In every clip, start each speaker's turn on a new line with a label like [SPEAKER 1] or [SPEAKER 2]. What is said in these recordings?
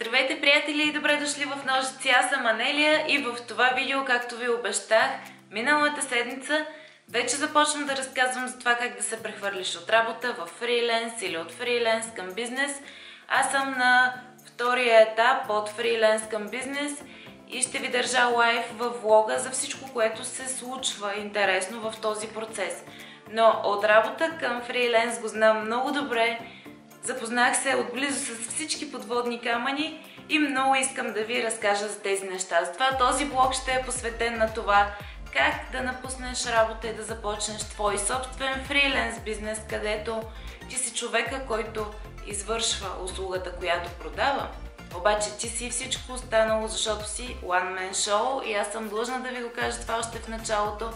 [SPEAKER 1] Здравейте, приятели и добре дошли в Ножици. Аз съм Анелия и в това видео, както ви обещах, миналата седмица вече започвам да разказвам за това как да се прехвърлиш от работа в фриленс или от фриленс към бизнес. Аз съм на втория етап от фриленс към бизнес и ще ви държа лайв в влога за всичко, което се случва интересно в този процес. Но от работа към фриленс го знам много добре Запознах се отблизо с всички подводни камъни и много искам да ви разкажа за тези неща. Затова този блог ще е посветен на това как да напуснеш работа и да започнеш твой собствен фриленс бизнес, където ти си човека, който извършва услугата, която продава. Обаче ти си всичко останало, защото си one man show и аз съм длъжна да ви го кажа това още в началото,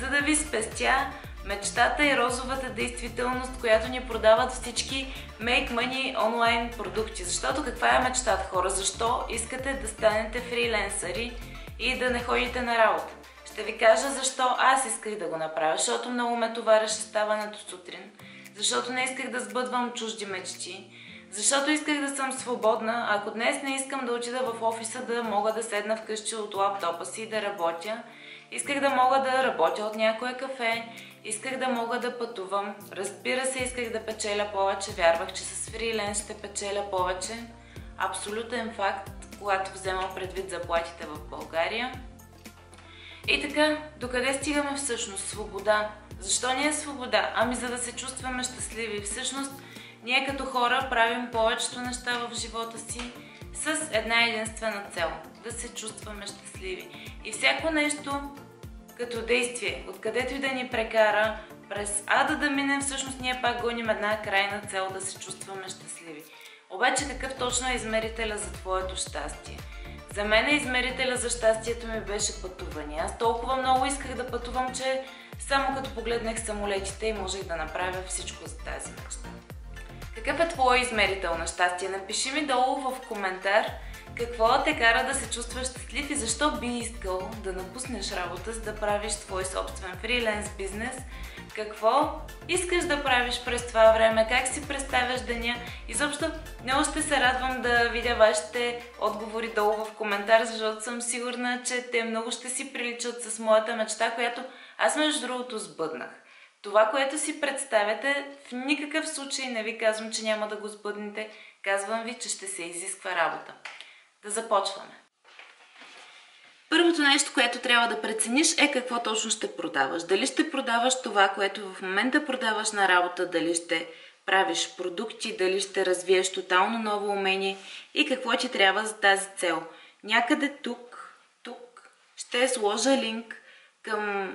[SPEAKER 1] за да ви спестя мечтата и розовата действителност, която ни продават всички Make Money онлайн продукти. Защото каква е мечтата хора? Защо искате да станете фриленсъри и да не ходите на работа? Ще ви кажа защо аз исках да го направя, защото много ме товареше ставането сутрин, защото не исках да сбъдвам чужди мечти, защото исках да съм свободна. Ако днес не искам да отида в офиса, да мога да седна вкъщи от лаптопа си и да работя, исках да мога да работя от някое кафе, Исках да мога да пътувам. Разбира се, исках да печеля повече. Вярвах, че с фриленс ще печеля повече. Абсолютен факт, когато взема предвид заплатите в България. И така, докъде стигаме всъщност? Свобода. Защо ни е свобода? Ами за да се чувстваме щастливи. Всъщност, ние като хора правим повечето неща в живота си с една единствена цел. Да се чувстваме щастливи. И всяко нещо като действие, откъдето и да ни прекара, през ада да минем, всъщност ние пак гоним една крайна цел да се чувстваме щастливи. Обаче какъв точно е измерителя за твоето щастие? За мен измерителя за щастието ми беше пътуване. Аз толкова много исках да пътувам, че само като погледнах самолетите и можех да направя всичко за тази мечта. Какъв е твой измерител на щастие? Напиши ми долу в коментар какво те кара да се чувстваш щастлив и защо би искал да напуснеш работа, за да правиш твой собствен фриленс бизнес? Какво искаш да правиш през това време? Как си представяш деня? Изобщо много ще се радвам да видя вашите отговори долу в коментар, защото съм сигурна, че те много ще си приличат с моята мечта, която аз между другото сбъднах. Това, което си представяте, в никакъв случай не ви казвам, че няма да го сбъднете. Казвам ви, че ще се изисква работа. Да започваме. Първото нещо, което трябва да прецениш е какво точно ще продаваш. Дали ще продаваш това, което в момента продаваш на работа, дали ще правиш продукти, дали ще развиеш тотално ново умение и какво ти трябва за тази цел. Някъде тук, тук ще сложа линк към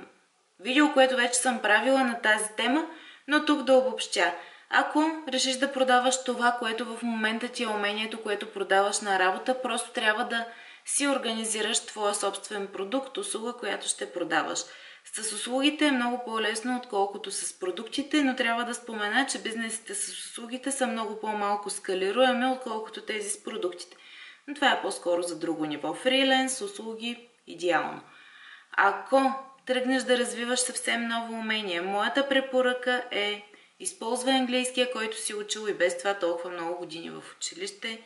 [SPEAKER 1] видео, което вече съм правила на тази тема, но тук да обобщя. Ако решиш да продаваш това, което в момента ти е умението, което продаваш на работа, просто трябва да си организираш твоя собствен продукт, услуга, която ще продаваш. С услугите е много по-лесно, отколкото с продуктите, но трябва да спомена, че бизнесите с услугите са много по-малко скалируеми, отколкото тези с продуктите. Но това е по-скоро за друго ниво. Фриленс, услуги, идеално. Ако тръгнеш да развиваш съвсем ново умение, моята препоръка е Използвай английския, който си учил и без това толкова много години в училище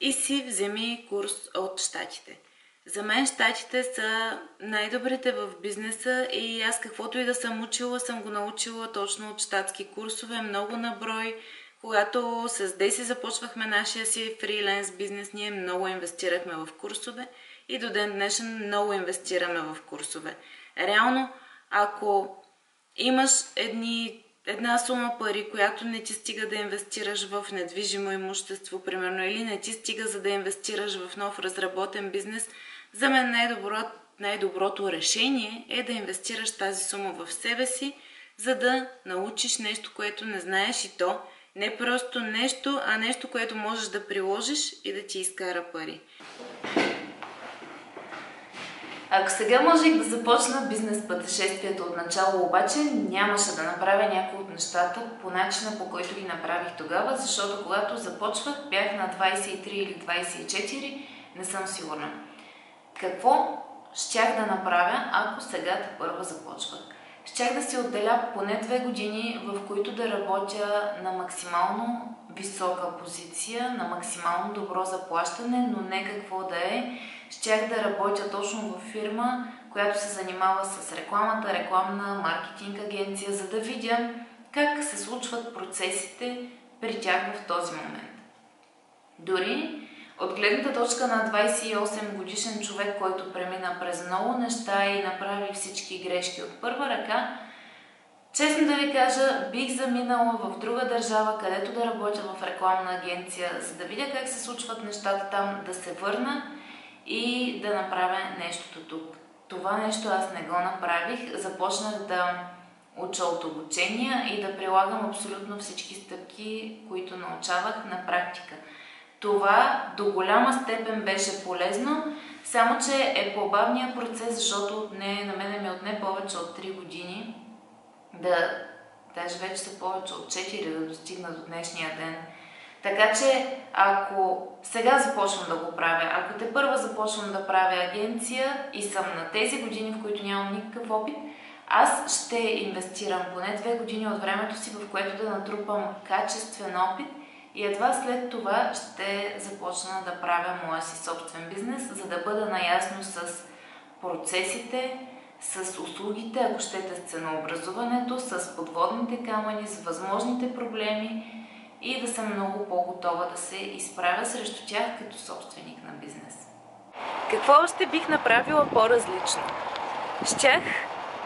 [SPEAKER 1] и си вземи курс от щатите. За мен щатите са най-добрите в бизнеса и аз каквото и да съм учила, съм го научила точно от щатски курсове, много наброй. Когато с Деси започвахме нашия си фриленс бизнес, ние много инвестирахме в курсове и до ден днешен много инвестираме в курсове. Реално, ако имаш едни една сума пари, която не ти стига да инвестираш в недвижимо имущество, примерно, или не ти стига за да инвестираш в нов разработен бизнес, за мен най-добро, най-доброто решение е да инвестираш тази сума в себе си, за да научиш нещо, което не знаеш и то не просто нещо, а нещо, което можеш да приложиш и да ти изкара пари. Ако сега можех да започна бизнес пътешествието от начало, обаче нямаше да направя някои от нещата по начина по който ги направих тогава, защото когато започвах бях на 23 или 24, не съм сигурна. Какво щях да направя, ако сега те първа започвах? Щях да си отделя поне две години, в които да работя на максимално висока позиция, на максимално добро заплащане, но не какво да е. Щях да работя точно в фирма, която се занимава с рекламата, рекламна маркетинг агенция, за да видя как се случват процесите при тях в този момент. Дори от гледната точка на 28 годишен човек, който премина през много неща и направи всички грешки от първа ръка, честно да ви кажа, бих заминала в друга държава, където да работя в рекламна агенция, за да видя как се случват нещата там, да се върна и да направя нещото тук. Това нещо аз не го направих. Започнах да уча от обучения и да прилагам абсолютно всички стъпки, които научавах на практика. Това до голяма степен беше полезно, само че е по-бавният процес, защото отне, на мене ми отне повече от 3 години да, даже вече са повече от 4 да достигна до днешния ден. Така че, ако сега започвам да го правя, ако те първа започвам да правя агенция и съм на тези години, в които нямам никакъв опит, аз ще инвестирам поне две години от времето си, в което да натрупам качествен опит и едва след това ще започна да правя моя си собствен бизнес, за да бъда наясно с процесите, с услугите, ако щете с ценообразуването, с подводните камъни, с възможните проблеми и да съм много по-готова да се изправя срещу тях като собственик на бизнес. Какво още бих направила по-различно? Щях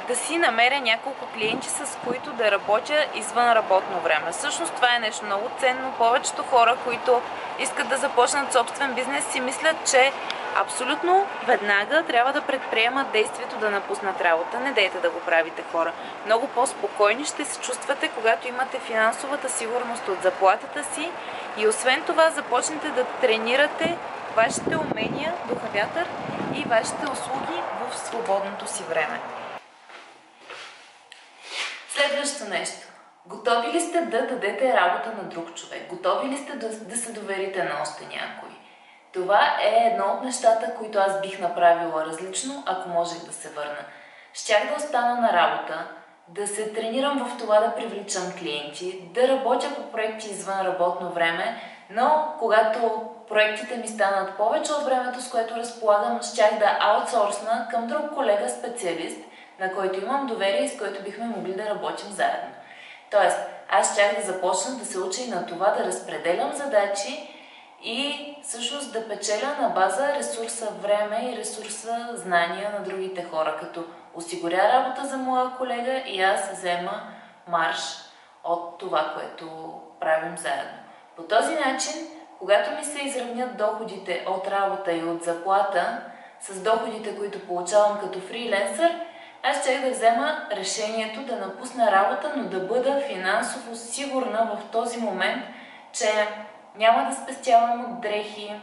[SPEAKER 1] да си намеря няколко клиенти, с които да работя извън работно време. Всъщност това е нещо много ценно. Повечето хора, които искат да започнат собствен бизнес, си мислят, че абсолютно веднага трябва да предприемат действието да напуснат работа. Не дейте да го правите хора. Много по-спокойни ще се чувствате, когато имате финансовата сигурност от заплатата си и освен това започнете да тренирате вашите умения, духа вятър и вашите услуги в свободното си време. Следващото нещо. Готови ли сте да дадете работа на друг човек? Готови ли сте да, да се доверите на още някой? Това е едно от нещата, които аз бих направила различно, ако можех да се върна. Щях да остана на работа, да се тренирам в това да привличам клиенти, да работя по проекти извън работно време, но когато проектите ми станат повече от времето, с което разполагам, щях да аутсорсна към друг колега специалист – на който имам доверие и с който бихме могли да работим заедно. Тоест, аз щях да започна да се уча и на това да разпределям задачи и всъщност да печеля на база ресурса време и ресурса знания на другите хора, като осигуря работа за моя колега и аз взема марш от това, което правим заедно. По този начин, когато ми се изравнят доходите от работа и от заплата с доходите, които получавам като фриленсър, аз ще да взема решението да напусна работа, но да бъда финансово сигурна в този момент, че няма да спестявам от дрехи,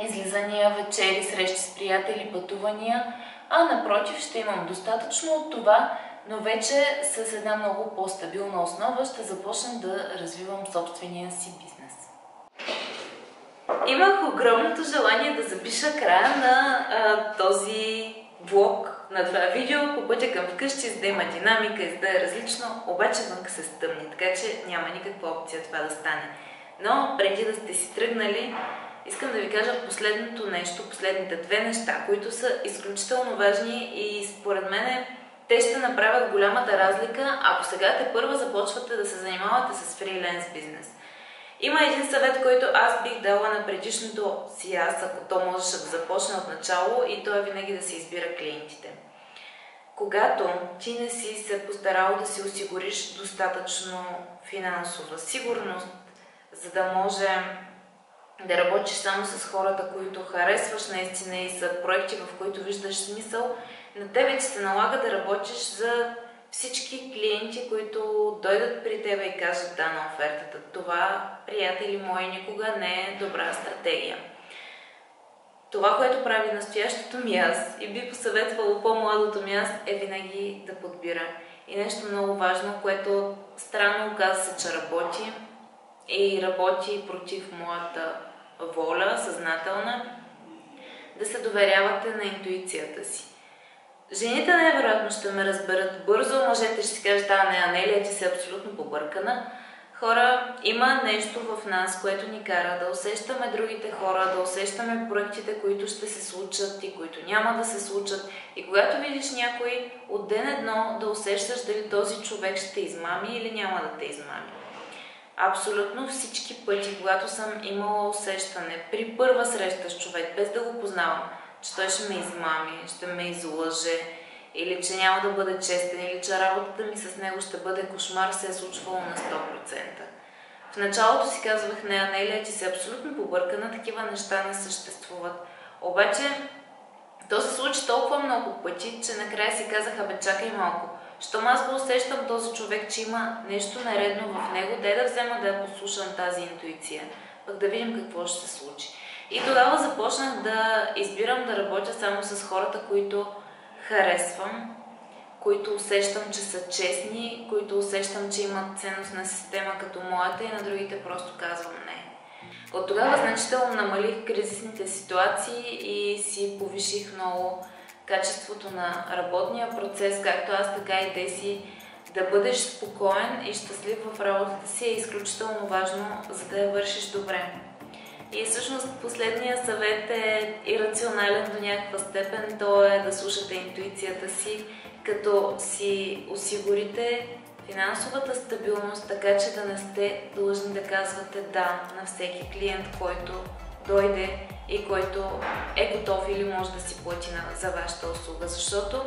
[SPEAKER 1] излизания, вечери, срещи с приятели, пътувания, а напротив ще имам достатъчно от това, но вече с една много по-стабилна основа ще започна да развивам собствения си бизнес. Имах огромното желание да запиша края на а, този влог на това видео по пътя към вкъщи, за да има динамика и за да е различно, обаче вънка се стъмни, така че няма никаква опция това да стане. Но преди да сте си тръгнали, искам да ви кажа последното нещо, последните две неща, които са изключително важни и според мен те ще направят голямата разлика, ако сега те първа започвате да се занимавате с фриленс бизнес. Има един съвет, който аз бих дала на предишното си аз, ако то можеше да започне от начало и то е винаги да се избира клиентите. Когато ти не си се постарал да си осигуриш достатъчно финансова сигурност, за да може да работиш само с хората, които харесваш наистина и са проекти, в които виждаш смисъл, на тебе ти се налага да работиш за всички клиенти, които дойдат при тебе и кажат да на офертата. Това, приятели мои, никога не е добра стратегия. Това, което прави настоящото ми аз и би посъветвало по-младото ми аз, е винаги да подбира. И нещо много важно, което странно оказа се, че работи и работи против моята воля, съзнателна, да се доверявате на интуицията си. Жените най-вероятно ще ме разберат бързо, мъжете ще си кажат, да, не, Анелия, ти си абсолютно побъркана. Хора, има нещо в нас, което ни кара да усещаме другите хора, да усещаме проектите, които ще се случат и които няма да се случат. И когато видиш някой от ден едно, да усещаш дали този човек ще те измами или няма да те измами. Абсолютно всички пъти, когато съм имала усещане при първа среща с човек, без да го познавам, че той ще ме измами, ще ме излъже, или че няма да бъде честен, или че работата ми с него ще бъде кошмар, се е случвало на 100%. В началото си казвах, не, Анелия, ти си абсолютно побъркана, такива неща не съществуват. Обаче, то се случи толкова много пъти, че накрая си казах, абе, чакай малко. Щом аз го усещам този човек, че има нещо наредно в него, дай да взема да я послушам тази интуиция, пък да видим какво ще се случи. И тогава започнах да избирам да работя само с хората, които харесвам, които усещам, че са честни, които усещам, че имат ценностна система като моята и на другите просто казвам не. От тогава значително намалих кризисните ситуации и си повиших много качеството на работния процес, както аз, така и те си. Да бъдеш спокоен и щастлив в работата си е изключително важно, за да я вършиш добре. И всъщност последният съвет е ирационален до някаква степен. То е да слушате интуицията си, като си осигурите финансовата стабилност, така че да не сте длъжни да казвате да на всеки клиент, който дойде и който е готов или може да си плати за вашата услуга. Защото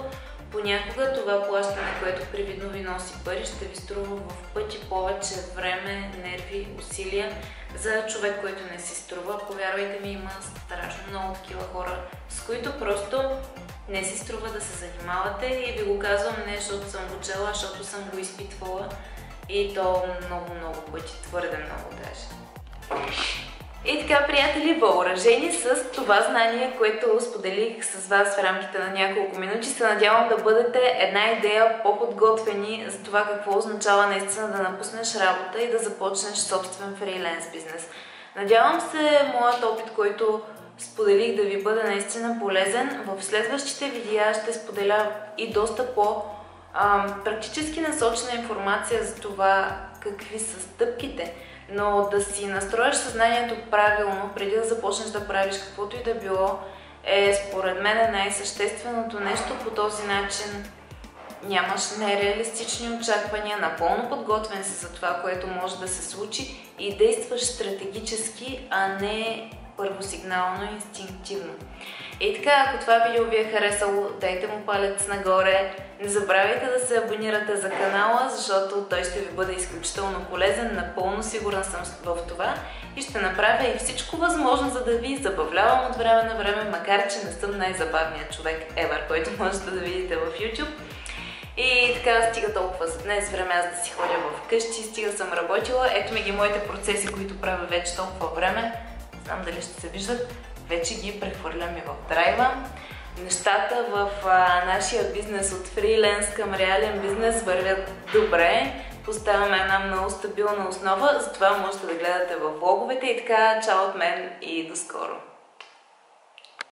[SPEAKER 1] понякога това плащане, което привидно ви носи пари, ще ви струва в пъти повече време, нерви, усилия за човек, който не си струва. Повярвайте ми, има страшно много такива хора, с които просто не си струва да се занимавате и ви го казвам не защото съм го чела, защото съм го изпитвала и то много, много пъти, твърде много даже. И така, приятели, въоръжени с това знание, което споделих с вас в рамките на няколко минути, се надявам да бъдете една идея по-подготвени за това какво означава наистина да напуснеш работа и да започнеш собствен фриланс бизнес. Надявам се моят опит, който споделих да ви бъде наистина полезен. В следващите видеа ще споделя и доста по- практически насочена информация за това какви са стъпките, но да си настроиш съзнанието правилно, преди да започнеш да правиш каквото и да било, е според мен най-същественото нещо. По този начин нямаш нереалистични очаквания, напълно подготвен си за това, което може да се случи и действаш стратегически, а не първосигнално, инстинктивно. И така, ако това видео ви е харесало, дайте му палец нагоре. Не забравяйте да се абонирате за канала, защото той ще ви бъде изключително полезен. Напълно сигурен съм в това. И ще направя и всичко възможно, за да ви забавлявам от време на време, макар че не съм най-забавният човек ever, който можете да видите в YouTube. И така стига толкова за днес, време аз да си ходя в къщи, стига съм работила. Ето ми ги моите процеси, които правя вече толкова време знам дали ще се виждат, вече ги прехвърлям и в драйва. Нещата в нашия бизнес от фриленс към реален бизнес вървят добре. Поставяме една много стабилна основа, затова можете да гледате в влоговете и така, чао от мен и до скоро!